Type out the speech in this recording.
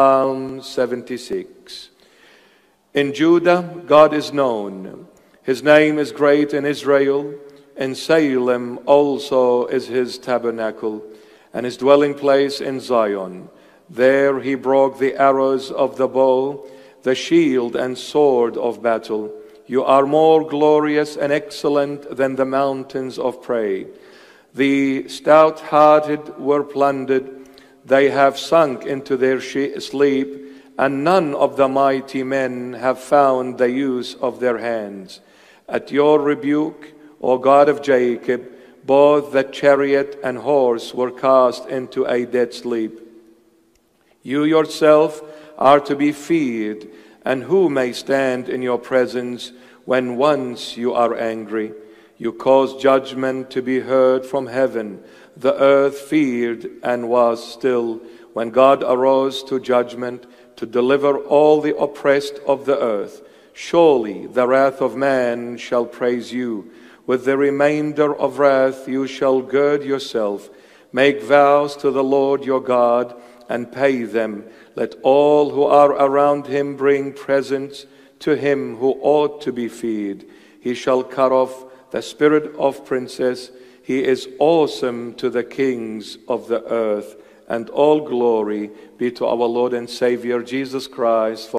Psalm 76. In Judah, God is known. His name is great in Israel. In Salem also is his tabernacle, and his dwelling place in Zion. There he broke the arrows of the bow, the shield and sword of battle. You are more glorious and excellent than the mountains of prey. The stout hearted were plundered, they have sunk into their sleep, and none of the mighty men have found the use of their hands. At your rebuke, O God of Jacob, both the chariot and horse were cast into a dead sleep. You yourself are to be feared, and who may stand in your presence when once you are angry? You caused judgment to be heard from heaven. The earth feared and was still when God arose to judgment to deliver all the oppressed of the earth. Surely the wrath of man shall praise you. With the remainder of wrath you shall gird yourself. Make vows to the Lord your God and pay them. Let all who are around him bring presents to him who ought to be feared. He shall cut off the spirit of princes. He is awesome to the kings of the earth. And all glory be to our Lord and Savior Jesus Christ.